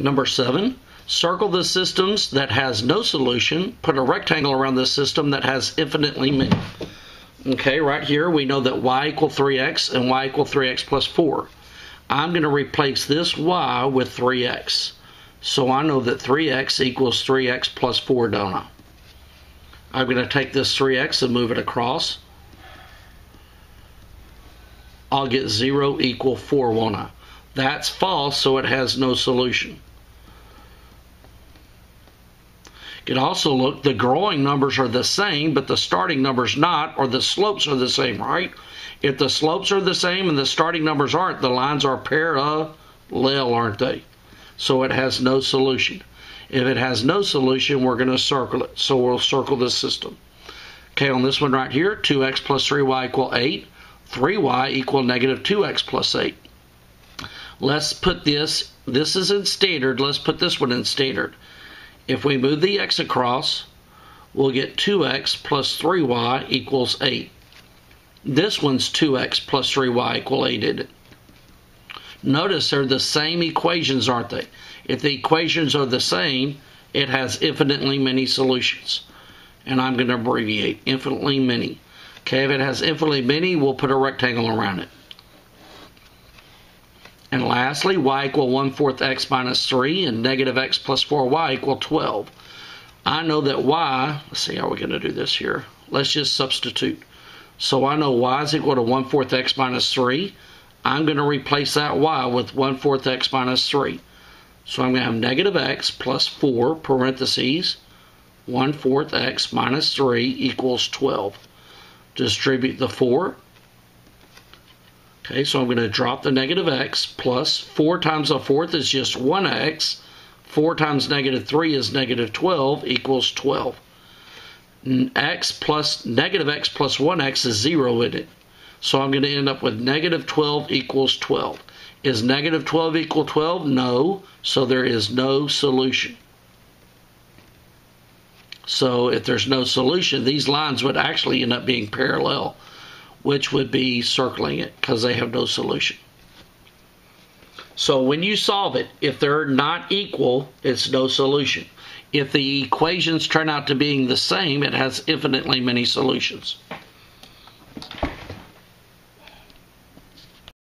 Number seven, circle the systems that has no solution. Put a rectangle around the system that has infinitely many. Okay, right here we know that y equal 3x and y equal 3x plus 4. I'm going to replace this y with 3x. So I know that 3x equals 3x plus 4, don't I? I'm going to take this 3x and move it across. I'll get 0 equal 4, won't I? That's false, so it has no solution. Can also look, the growing numbers are the same, but the starting numbers not, or the slopes are the same, right? If the slopes are the same and the starting numbers aren't, the lines are parallel, aren't they? So it has no solution. If it has no solution, we're going to circle it. So we'll circle this system. Okay, on this one right here, 2x plus 3y equal 8. 3y equal negative 2x plus 8. Let's put this, this is in standard, let's put this one in standard. If we move the x across, we'll get 2x plus 3y equals 8. This one's 2x plus 3y equal 8, isn't it? Notice they're the same equations, aren't they? If the equations are the same, it has infinitely many solutions. And I'm going to abbreviate infinitely many. Okay, if it has infinitely many, we'll put a rectangle around it. And lastly, y equal 1 fourth x minus 3 and negative x plus 4y equal 12. I know that y, let's see how we're going to do this here. Let's just substitute. So I know y is equal to 1 fourth x minus 3. I'm going to replace that y with 1 fourth x minus 3. So I'm going to have negative x plus 4 parentheses 1 fourth x minus 3 equals 12. Distribute the 4 Okay, so I'm going to drop the negative x plus 4 times a fourth is just 1x. 4 times negative 3 is negative 12 equals 12. x plus negative x plus 1x is 0 in it. So I'm going to end up with negative 12 equals 12. Is negative 12 equal 12? No. So there is no solution. So if there's no solution, these lines would actually end up being parallel which would be circling it because they have no solution. So when you solve it, if they're not equal, it's no solution. If the equations turn out to being the same, it has infinitely many solutions.